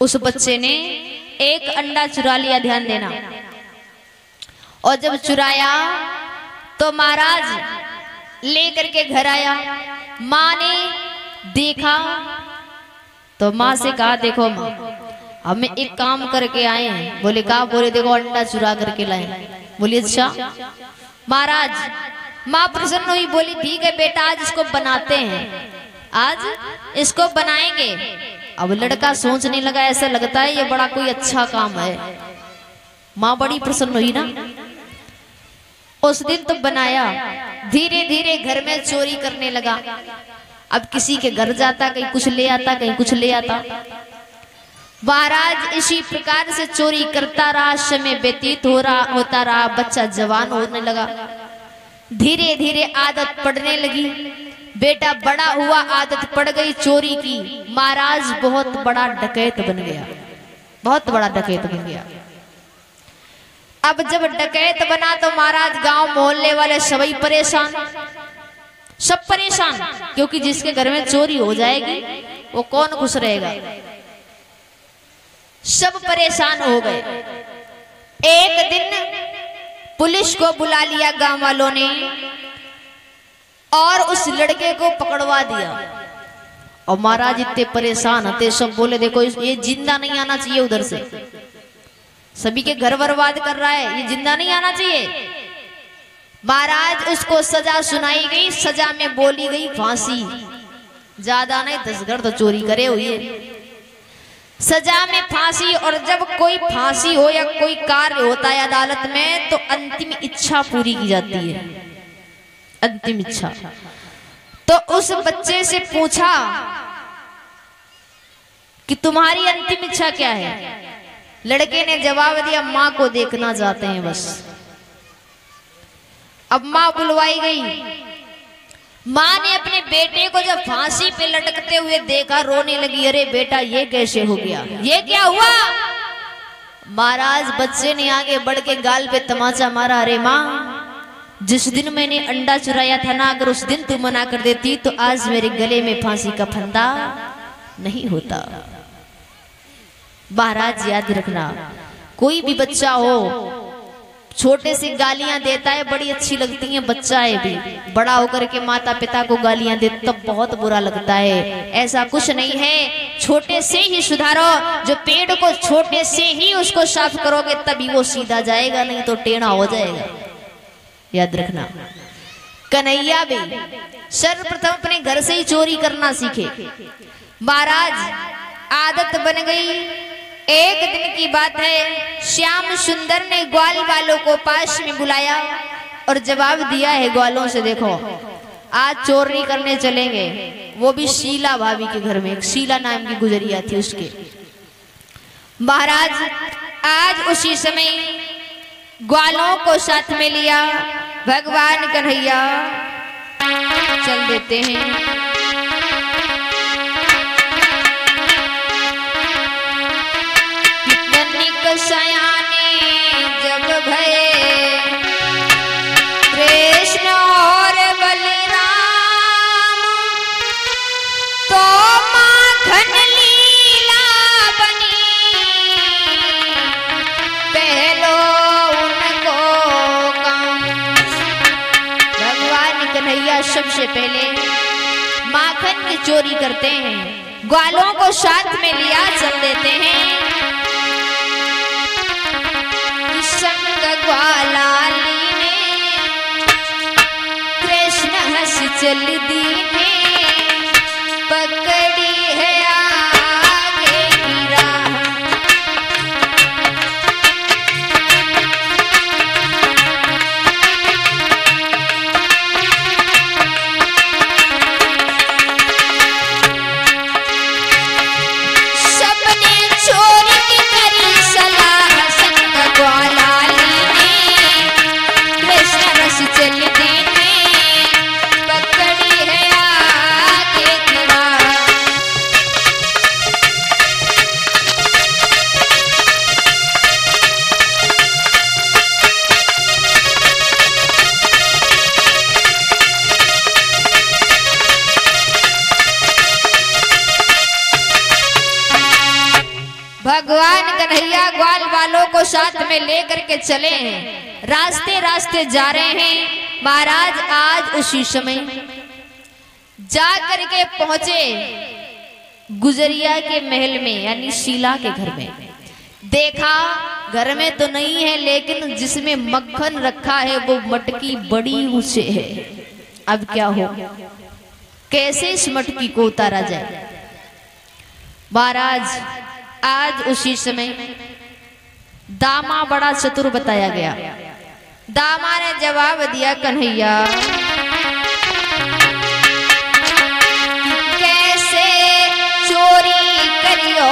उस बच्चे ने एक अंडा चुरा लिया, ध्यान देना। और जब चुराया तो महाराज लेकर के घर आया। माँ ने देखा तो माँ से कहा, देखो माँ, हमें एक काम करके आए हैं। बोले, कहा? बोले, देखो, अंडा चुरा करके लाए बोली अच्छा। महाराज, माँ प्रसन्न हुई, बोली, ठीक है बेटा, आज इसको बनाते हैं। आज इसको बनाएँगे। अब लड़का सोचने लगा, ऐसा लगता है ये बड़ा कोई अच्छा काम है। माँ बड़ी प्रसन्न हुई ना। उस दिन तो बनाया धीरे धीरे घर में चोरी करने लगा। अब किसी के घर जाता, कहीं कुछ ले आता, कहीं कुछ ले आता। महाराज इसी प्रकार से चोरी करता रहा, समय व्यतीत हो रहा, होता रहा, बच्चा जवान होने लगा। धीरे धीरे आदत पड़ने लगी। बेटा बड़ा हुआ आदत पड़ गई चोरी की। महाराज बहुत बड़ा डकैत बन गया। बहुत बड़ा डकैत बन गया। अब जब डकैत बना तो महाराज गाँव मोहल्ले वाले सभी परेशान। सब परेशान, क्योंकि जिसके घर में चोरी हो जाएगी, वो कौन खुश रहेगा? सब परेशान हो गए। एक दिन पुलिस को बुला लिया गाँव वालों ने। और उस लड़के को पकड़वा दिया। और महाराज इतने परेशान थे सब बोले, देखो ये ज़िंदा नहीं आना चाहिए उधर से। सभी के घर बर्बाद कर रहा है, ये ज़िंदा नहीं आना चाहिए। महाराज, उसको सजा सुनाई गई, सजा में बोली गई फांसी। ज़्यादा नहीं, दस घर तो चोरी करे हुई सजा में फांसी, और जब कोई फांसी हो या कोई कार्य होता है अदालत में तो अंतिम इच्छा पूरी की जाती है। अंतिम इच्छा। तो उस बच्चे से पूछा कि तुम्हारी अंतिम इच्छा क्या है? लड़के ने जवाब दिया, माँ को देखना चाहते हैं बस। अब माँ बुलवाई गई। माँ ने अपने बेटे को जब फांसी पे लटकते हुए देखा, रोने लगी, अरे बेटा, ये कैसे हो गया? ये क्या हुआ? महाराज बच्चे ने आगे बढ़ के गाल पे तमाचा मारा, अरे माँ जिस दिन मैंने अंडा चुराया था ना, अगर उस दिन तू मना कर देती तो आज मेरे गले में फांसी का फंदा नहीं होता। महाराज, याद रखना, कोई भी बच्चा हो, छोटे से गालियाँ देता है, बड़ी अच्छी लगती हैं बच्चा है भी। बड़ा होकर के माता पिता को गालियाँ दे, तब बहुत बुरा लगता है। ऐसा कुछ नहीं है। छोटे से ही सुधारो, जो पेड़ को छोटे से ही उसको साफ़ करोगे, तभी वो सीधा जाएगा, नहीं तो टेढ़ा हो जाएगा। याद रखना। कन्हैया भी सर्वप्रथम अपने घर से ही चोरी करना सीखे। महाराज, आदत बन गई। एक दिन की बात है, श्याम सुंदर ने ग्वाल वालों को पास में बुलाया और जवाब दिया है, ग्वालों से देखो, आज चोरी करने चलेंगे। वो भी शीला भाभी के घर में, शीला नाम की गुजरिया थी उसके। महाराज, आज उसी समय ग्वालों को साथ में लिया। भगवान कन्हैया। चल देते हैं। सबसे पहले माखन की चोरी करते हैं। ग्वालों को साथ में लिया चल देते हैं। ग्वाला कृष्ण हंस चल दी ने वालों को साथ में लेकर के चले हैं। रास्ते रास्ते जा रहे हैं। महाराज, आज उसी समय जा करके पहुँचे गुजरिया के महल में, यानी शीला के घर में। देखा, घर में तो नहीं है, लेकिन जिसमें मक्खन रखा है, वो मटकी बड़ी ऊँचे है। अब क्या हो? कैसे इस मटकी को उतारा जाए? महाराज, आज उसी समय दामा बड़ा चतुर बताया गया। दामा ने जवाब दिया कन्हैया। कैसे चोरी करियो